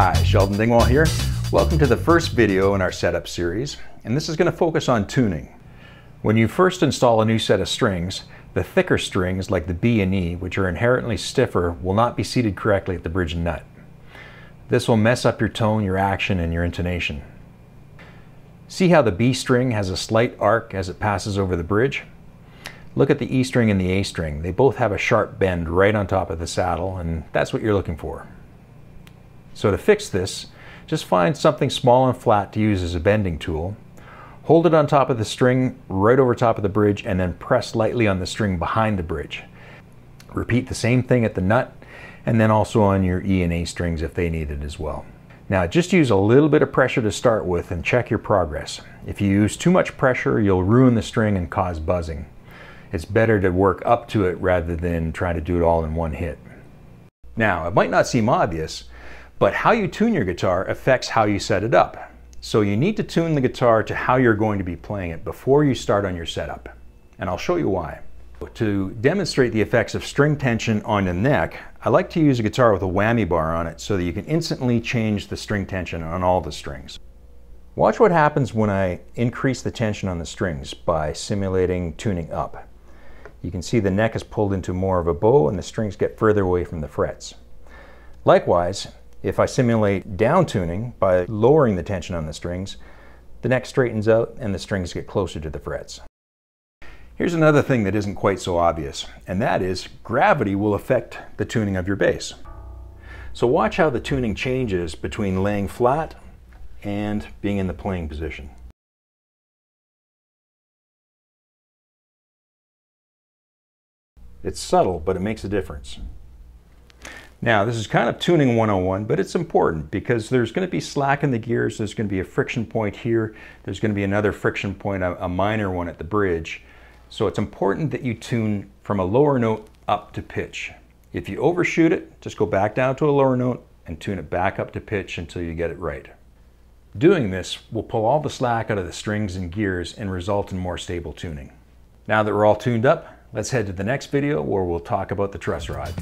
Hi, Sheldon Dingwall here. Welcome to the first video in our setup series, and this is going to focus on tuning. When you first install a new set of strings, the thicker strings like the B and E, which are inherently stiffer, will not be seated correctly at the bridge and nut. This will mess up your tone, your action, and your intonation. See how the B string has a slight arc as it passes over the bridge? Look at the E string and the A string. They both have a sharp bend right on top of the saddle, and that's what you're looking for. So to fix this, just find something small and flat to use as a bending tool. Hold it on top of the string right over top of the bridge and then press lightly on the string behind the bridge. Repeat the same thing at the nut and then also on your E and A strings if they need it as well. Now just use a little bit of pressure to start with and check your progress. If you use too much pressure, you'll ruin the string and cause buzzing. It's better to work up to it rather than try to do it all in one hit. Now, it might not seem obvious, but how you tune your guitar affects how you set it up. So you need to tune the guitar to how you're going to be playing it before you start on your setup. And I'll show you why. To demonstrate the effects of string tension on the neck, I like to use a guitar with a whammy bar on it so that you can instantly change the string tension on all the strings. Watch what happens when I increase the tension on the strings by simulating tuning up. You can see the neck is pulled into more of a bow and the strings get further away from the frets. Likewise, if I simulate down tuning by lowering the tension on the strings, the neck straightens out and the strings get closer to the frets. Here's another thing that isn't quite so obvious, and that is gravity will affect the tuning of your bass. So watch how the tuning changes between laying flat and being in the playing position. It's subtle, but it makes a difference. Now, this is kind of tuning 101, but it's important because there's going to be slack in the gears, there's going to be a friction point here, there's going to be another friction point, a, minor one at the bridge. So it's important that you tune from a lower note up to pitch. If you overshoot it, just go back down to a lower note and tune it back up to pitch until you get it right. Doing this will pull all the slack out of the strings and gears and result in more stable tuning. Now that we're all tuned up, let's head to the next video where we'll talk about the truss rod.